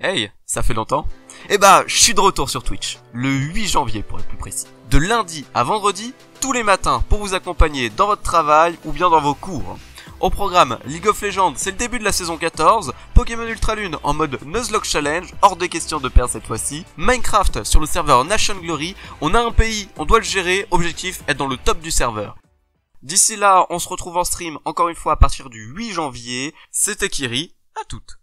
Hey, ça fait longtemps Eh bah, je suis de retour sur Twitch, le 8 janvier pour être plus précis. De lundi à vendredi, tous les matins pour vous accompagner dans votre travail ou bien dans vos cours. Au programme League of Legends, c'est le début de la saison 14, Pokémon Ultra Lune en mode Nuzlocke Challenge, hors de question de perdre cette fois-ci, Minecraft sur le serveur Nation Glory, on a un pays, on doit le gérer, objectif être dans le top du serveur. D'ici là, on se retrouve en stream encore une fois à partir du 8 janvier, c'était Kiri, à toutes.